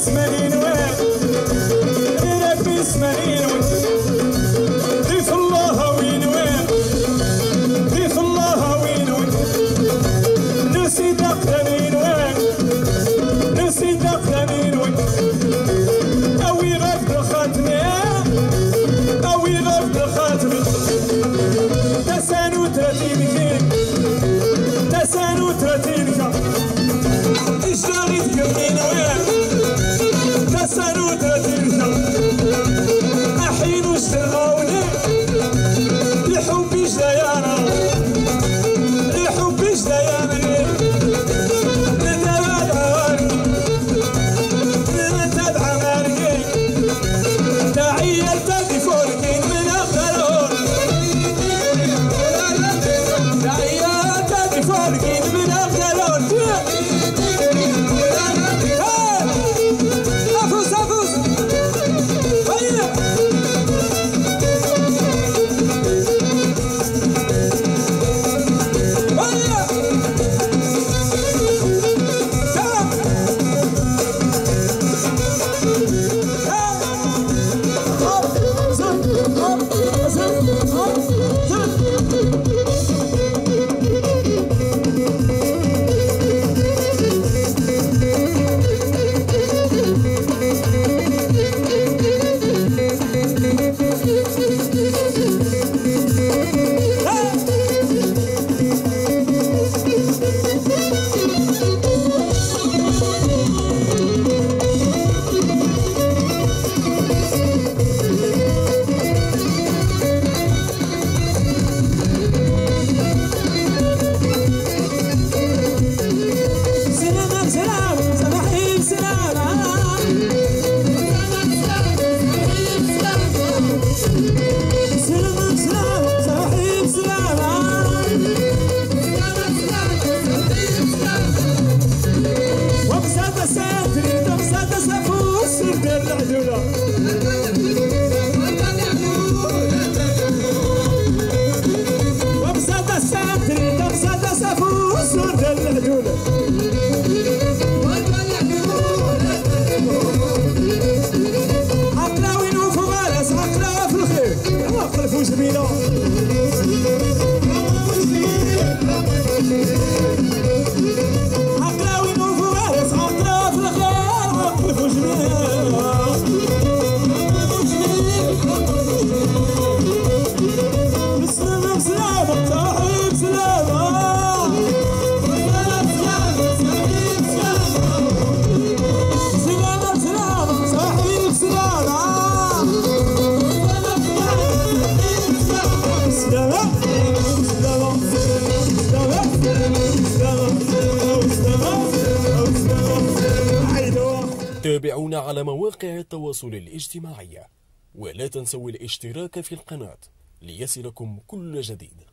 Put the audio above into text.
اسمرين وين ربي اسمرين تابعونا على مواقع التواصل الاجتماعي ولا تنسوا الاشتراك في القناة ليصلكم كل جديد.